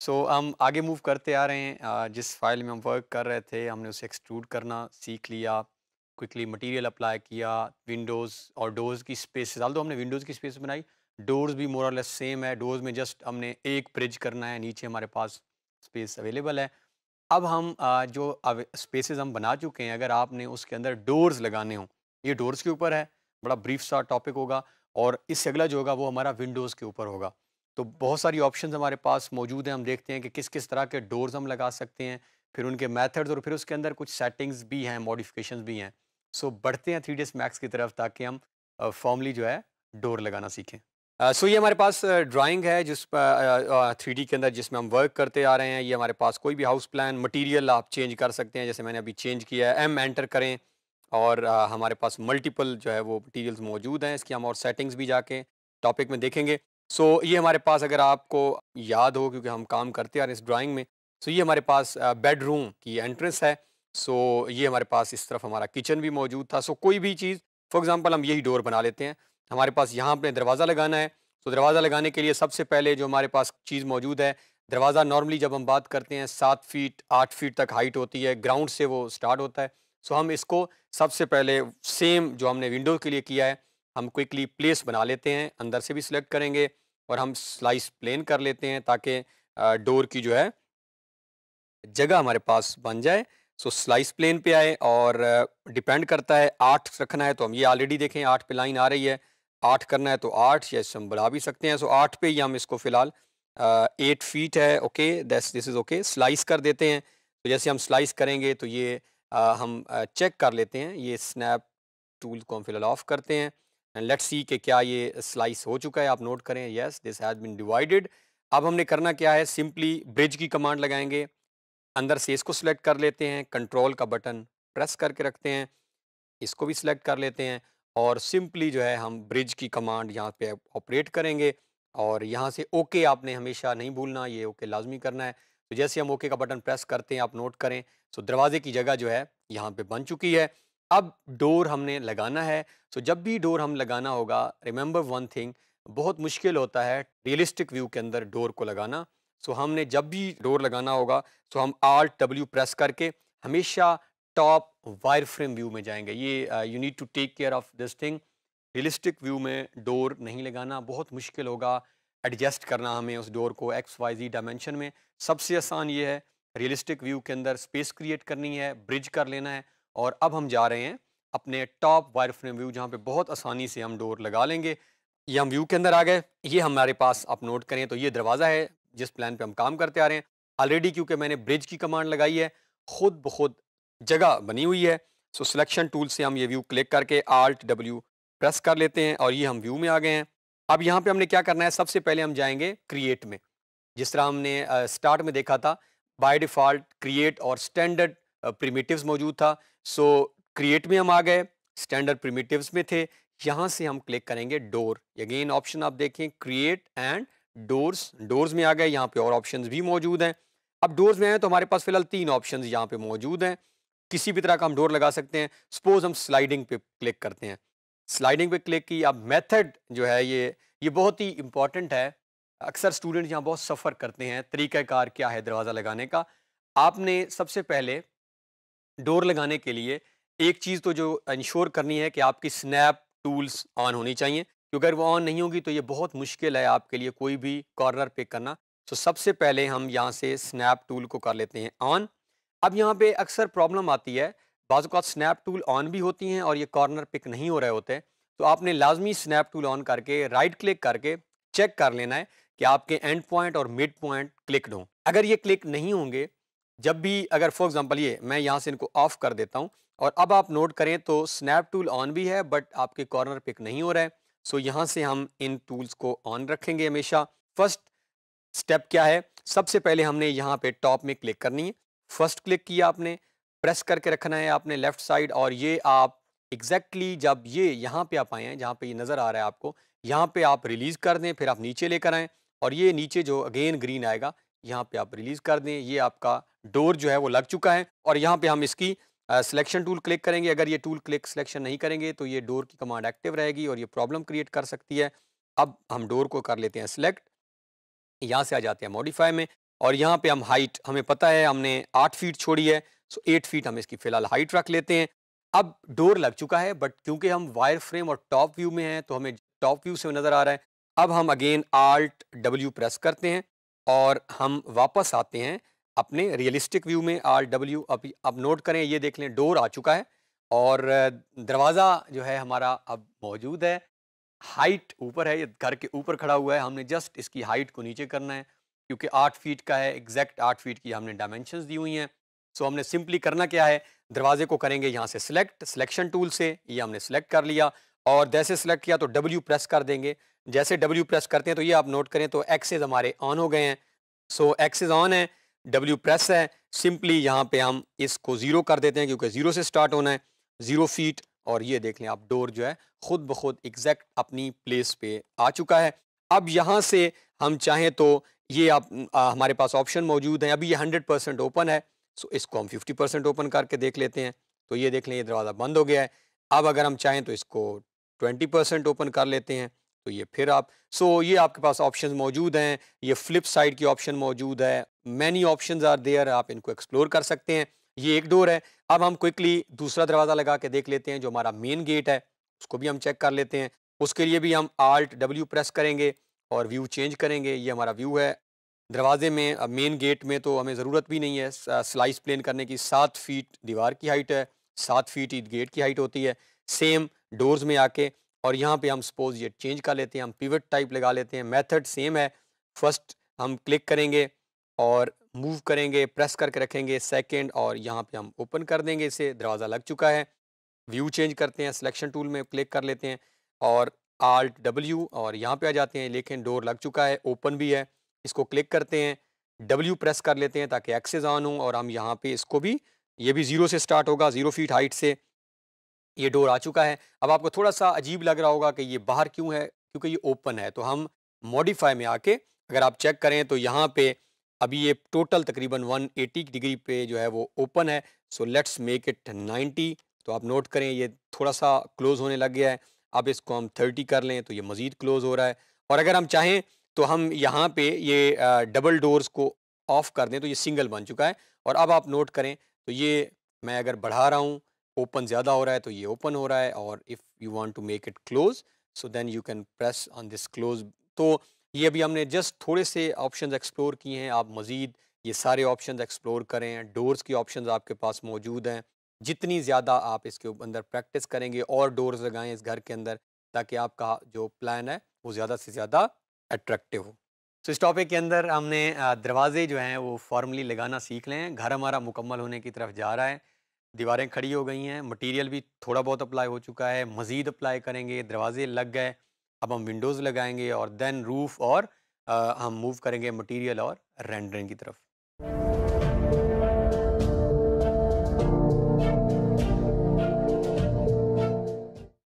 सो हम आगे मूव करते आ रहे हैं जिस फ़ाइल में हम वर्क कर रहे थे, हमने उसे एक्सट्रूड करना सीख लिया क्विकली मटेरियल अप्लाई किया विंडोज़ और डोर्स की स्पेस डाल दो, हमने विंडोज़ की स्पेस बनाई डोर्स भी मोर लेस सेम है। डोर्स में जस्ट हमने एक ब्रिज करना है। नीचे हमारे पास स्पेस अवेलेबल है। अब हम जो स्पेसेस हम बना चुके हैं, अगर आपने उसके अंदर डोर्स लगाने हों, ये डोर्स के ऊपर है। बड़ा ब्रीफ सा टॉपिक होगा और इससे अगला जो होगा वो हमारा विंडोज़ के ऊपर होगा। तो बहुत सारी ऑप्शंस हमारे पास मौजूद हैं। हम देखते हैं कि किस किस तरह के डोर्स हम लगा सकते हैं। फिर उनके मेथड्स और फिर उसके अंदर कुछ सेटिंग्स भी हैं मॉडिफिकेशन भी हैं। सो बढ़ते हैं थ्री डेज़ मैक्स की तरफ़ ताकि हम फॉर्मली जो है डोर लगाना सीखें। सो ये हमारे पास ड्राइंग है जिस थ्री डी के अंदर जिसमें हम वर्क करते आ रहे हैं। ये हमारे पास कोई भी हाउस प्लान मटेरियल आप चेंज कर सकते हैं। जैसे मैंने अभी चेंज किया है एम एंटर करें और हमारे पास मल्टीपल जो है वो मटेरियल्स मौजूद हैं। इसकी हम और सेटिंग्स भी जाके टॉपिक में देखेंगे। सो so, ये हमारे पास अगर आपको याद हो क्योंकि हम काम करते आ रहे हैं इस ड्राइंग में सो so, ये हमारे पास बेडरूम की एंट्रेंस है। सो so, ये हमारे पास इस तरफ़ हमारा किचन भी मौजूद था। सो so, कोई भी चीज़ फॉर एग्जांपल हम यही डोर बना लेते हैं। हमारे पास यहाँ अपने दरवाज़ा लगाना है। तो दरवाज़ा लगाने के लिए सबसे पहले जो हमारे पास चीज़ मौजूद है, दरवाज़ा नॉर्मली जब हम बात करते हैं, सात फीट, आठ फीट तक हाइट होती है, ग्राउंड से वो स्टार्ट होता है। सो हम इसको सबसे पहले सेम जो हमने विंडो के लिए किया है, हम क्विकली प्लेस बना लेते हैं, अंदर से भी सिलेक्ट करेंगे और हम स्लाइस प्लेन कर लेते हैं ताकि डोर की जो है, जगह हमारे पास बन जाए। सो स्लाइस प्लेन पे आए और डिपेंड करता है, आठ रखना है तो हम ये ऑलरेडी देखें, आठ पे लाइन आ रही है। आठ करना है तो आठ या इससे हम बढ़ा भी सकते हैं। सो आठ पे ही हम इसको फ़िलहाल एट फीट है okay these this is okay slice कर देते हैं। तो जैसे हम स्लाइस करेंगे तो ये आ, हम चेक कर लेते हैं। ये स्नैप टूल को हम फ़िलहाल ऑफ़ करते हैं। एंड लेट्स सी कि क्या ये स्लाइस हो चुका है। आप नोट करें yes this has been divided अब हमने करना क्या है? सिंपली ब्रिज की कमांड लगाएँगे। अंदर से इसको सिलेक्ट कर लेते हैं। कंट्रोल का बटन प्रेस करके रखते हैं। इसको भी सिलेक्ट कर लेते हैं। और सिंपली जो है हम ब्रिज की कमांड यहाँ पे ऑपरेट करेंगे और यहाँ से ओके आपने हमेशा नहीं भूलना, ये ओके लाजमी करना है। तो जैसे हम ओके का बटन प्रेस करते हैं, आप नोट करें सो दरवाजे की जगह जो है यहाँ पे बन चुकी है। अब डोर हमने लगाना है। सो जब भी डोर हम लगाना होगा, रिमेंबर वन थिंग, बहुत मुश्किल होता है रियलिस्टिक व्यू के अंदर डोर को लगाना। सो हमने जब भी डोर लगाना होगा, सो हम आल्ट डब्ल्यू प्रेस करके हमेशा टॉप वायर फ्रेम व्यू में जाएँगे। ये you need to take care of this thing realistic view में डोर नहीं लगाना बहुत मुश्किल होगा। एडजस्ट करना हमें उस डोर को एक्स वाई जी डायमेंशन में। सबसे आसान ये है रियलिस्टिक व्यू के अंदर स्पेस क्रिएट करनी है ब्रिज कर लेना है और अब हम जा रहे हैं अपने टॉप वायर फ्रेम व्यू जहाँ पे बहुत आसानी से हम डोर लगा लेंगे। ये हम व्यू के अंदर आ गए। ये हमारे पास आप नोट करें तो ये दरवाज़ा है जिस प्लान पे हम काम करते आ रहे हैं। ऑलरेडी क्योंकि मैंने ब्रिज की कमांड लगाई है, खुद ब खुद जगह बनी हुई है। सो सिलेक्शन टूल से हम ये व्यू क्लिक करके आल्ट डब्ल्यू प्रेस कर लेते हैं और ये हम व्यू में आ गए हैं। अब यहाँ पे हमने क्या करना है? सबसे पहले हम जाएँगे क्रिएट में। जिस तरह हमने स्टार्ट में देखा था बाय डिफ़ॉल्ट क्रिएट और स्टैंडर्ड प्रीमेटिव्स मौजूद था। सो क्रिएट में हम आ गए स्टैंडर्ड प्रीमेटिव्स में थे। यहाँ से हम क्लिक करेंगे डोर अगेन ऑप्शन आप देखें क्रिएट एंड डोर्स डोर्स में आ गए। यहाँ पे और ऑप्शंस भी मौजूद हैं। अब डोर्स में आए तो हमारे पास फ़िलहाल तीन ऑप्शंस यहाँ पे मौजूद हैं। किसी भी तरह का हम डोर लगा सकते हैं। सपोज़ हम स्लाइडिंग पे क्लिक करते हैं। स्लाइडिंग पे क्लिक की अब मेथड जो है ये ये बहुत ही इंपॉर्टेंट है। अक्सर स्टूडेंट यहाँ बहुत सफ़र करते हैं तरीक़ाकार क्या है दरवाज़ा लगाने का। आपने सबसे पहले डोर लगाने के लिए एक चीज़ तो जो इंश्योर करनी है कि आपकी स्नैप टूल्स ऑन होनी चाहिए, क्योंकि अगर वो ऑन नहीं होगी तो ये बहुत मुश्किल है आपके लिए कोई भी कॉर्नर पिक करना। तो सबसे पहले हम यहाँ से स्नैप टूल को कर लेते हैं ऑन। अब यहाँ पे अक्सर प्रॉब्लम आती है। बाज़ात स्नैप टूल ऑन भी होती हैं और ये कॉर्नर पिक नहीं हो रहे होते तो आपने लाजमी स्नैप टूल ऑन करके, राइट क्लिक करके चेक कर लेना है कि आपके एंड पॉइंट और मिड पॉइंट क्लिक हों। अगर ये क्लिक नहीं होंगे, जब भी अगर फॉर एग्जांपल ये, मैं यहाँ से इनको ऑफ़ कर देता हूँ और अब आप नोट करें तो स्नैप टूल ऑन भी है, बट आपके कॉर्नर पिक नहीं हो रहा है। सो यहाँ से हम इन टूल्स को ऑन रखेंगे हमेशा। फ़र्स्ट स्टेप क्या है? सबसे पहले हमने यहाँ पे टॉप में क्लिक करनी है। फ़र्स्ट क्लिक किया आपने, प्रेस करके रखना है आपने लेफ़्ट साइड और ये आप एग्जैक्टली exactly जब ये यहाँ पे आप आए हैं, जहाँ पे ये नज़र आ रहा है आपको, यहाँ पे आप रिलीज़ कर दें, फिर आप नीचे लेकर आएँ और ये नीचे जो अगेन ग्रीन आएगा, यहाँ पे आप रिलीज़ कर दें, ये आपका डोर जो है वो लग चुका है और यहाँ पे हम इसकी सिलेक्शन टूल क्लिक करेंगे। अगर ये टूल क्लिक सिलेक्शन नहीं करेंगे तो ये डोर की कमांड एक्टिव रहेगी और ये प्रॉब्लम क्रिएट कर सकती है। अब हम डोर को कर लेते हैं सिलेक्ट यहाँ से आ जाते हैं मॉडिफाई में और यहाँ पे हम हाइट हमें पता है, हमने आठ फीट छोड़ी है सो एट फीट हम इसकी फ़िलहाल हाइट रख लेते हैं। अब डोर लग चुका है बट क्योंकि हम वायर फ्रेम और टॉप व्यू में हैं तो हमें टॉप व्यू से नज़र आ रहा है। अब हम अगेन आल्ट डब्ल्यू प्रेस करते हैं और हम वापस आते हैं अपने रियलिस्टिक व्यू में। आर डब्ल्यू अब अब नोट करें, ये देख लें डोर आ चुका है और दरवाज़ा जो है हमारा अब मौजूद है। हाइट ऊपर है, ये घर के ऊपर खड़ा हुआ है, हमने जस्ट इसकी हाइट को नीचे करना है। क्योंकि आठ फीट का है एग्जैक्ट आठ फीट की हमने डायमेंशंस दी हुई हैं। सो हमने सिंपली करना क्या है? दरवाजे को करेंगे यहाँ से सिलेक्ट सिलेक्शन टूल से ये हमने सेलेक्ट कर लिया और जैसे सिलेक्ट किया तो डब्ल्यू प्रेस कर देंगे। जैसे डब्ल्यू प्रेस करते हैं तो ये आप नोट करें तो एक्सेज हमारे ऑन हो गए हैं। सो एक्सेज ऑन है डब्ल्यू प्रेस है सिंपली यहाँ पे हम इसको ज़ीरो कर देते हैं क्योंकि ज़ीरो से स्टार्ट होना है। ज़ीरो फीट और ये देख लें आप डोर जो है ख़ुद ब खुद एग्जैक्ट अपनी प्लेस पे आ चुका है। अब यहाँ से हम चाहें तो ये आप आ, हमारे पास ऑप्शन मौजूद हैं। अभी ये हंड्रेड परसेंट ओपन है सो इसको हम फिफ्टी परसेंट ओपन करके देख लेते हैं। तो ये देख लें ये दरवाज़ा बंद हो गया है। अब अगर हम चाहें तो इसको ट्वेंटी परसेंट ओपन कर लेते हैं। तो ये फिर आप सो ये आपके पास ऑप्शंस मौजूद हैं। ये फ्लिप साइड की ऑप्शन मौजूद है। मैनी ऑप्शन आर देयर आप इनको एक्सप्लोर कर सकते हैं। ये एक डोर है। अब हम क्विकली दूसरा दरवाज़ा लगा के देख लेते हैं जो हमारा मेन गेट है उसको भी हम चेक कर लेते हैं। उसके लिए भी हम आल्ट डब्ल्यू प्रेस करेंगे। और व्यू चेंज करेंगे, ये हमारा व्यू है। दरवाजे में, अब मेन गेट में तो हमें ज़रूरत भी नहीं है स्लाइस प्लेन करने की। सात फीट दीवार की हाइट है, सात फीट गेट की हाइट होती है। सेम डोर्स में आके और यहाँ पे हम सपोज़ ये चेंज कर लेते हैं, हम पिवट टाइप लगा लेते हैं, मेथड सेम है। फ़र्स्ट हम क्लिक करेंगे और मूव करेंगे, प्रेस करके रखेंगे, सेकंड और यहाँ पे हम ओपन कर देंगे इसे, दरवाज़ा लग चुका है। व्यू चेंज करते हैं, सिलेक्शन टूल में क्लिक कर लेते हैं और आल्ट डब्ल्यू और यहाँ पे आ जाते हैं, लेकिन डोर लग चुका है, ओपन भी है, इसको क्लिक करते हैं डब्ल्यू प्रेस कर लेते हैं ताकि एक्सेस ऑन हो और हम यहाँ पे इसको भी, ये भी ज़ीरो से स्टार्ट होगा, ज़ीरो फीट हाइट से, ये डोर आ चुका है। अब आपको थोड़ा सा अजीब लग रहा होगा कि ये बाहर क्यों है, क्योंकि ये ओपन है तो हम मॉडिफाई में आके अगर आप चेक करें तो यहाँ पे अभी ये टोटल तकरीबन 180 डिग्री पे जो है वो ओपन है सो लेट्स मेक इट 90 तो आप नोट करें ये थोड़ा सा क्लोज़ होने लग गया है। अब इसको हम 30 कर लें तो ये मज़ीद क्लोज़ हो रहा है। और अगर हम चाहें तो हम यहाँ पे ये डबल डोर्स को ऑफ़ कर दें तो ये सिंगल बन चुका है। और अब आप नोट करें तो ये मैं अगर बढ़ा रहा हूँ, ओपन ज़्यादा हो रहा है तो ये ओपन हो रहा है और if you want to make it close so then you can press on this close. तो ये अभी हमने जस्ट थोड़े से ऑप्शंस एक्सप्लोर किए हैं। आप मज़ीद ये सारे ऑप्शंस एक्सप्लोर करें। डोर्स की ऑप्शंस आपके पास मौजूद हैं। जितनी ज़्यादा आप इसके अंदर प्रैक्टिस करेंगे और डोर्स लगाएँ इस घर के अंदर ताकि आपका जो प्लान है वो ज़्यादा से ज़्यादा अट्रैक्टिव हो। तो इस टॉपिक के अंदर हमने दरवाजे जो हैं वो फॉर्मली लगाना सीख लें घर हमारा मुकम्मल होने की तरफ़ जा रहा है। दीवारें खड़ी हो गई हैं मटेरियल भी थोड़ा बहुत अप्लाई हो चुका है मज़ीद अप्लाई करेंगे दरवाजे लग गए अब हम विंडोज़ लगाएँगे और देन रूफ़ और आ, हम मूव करेंगे मटेरियल और रेंडरिंग की तरफ़।